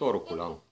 Torcul am.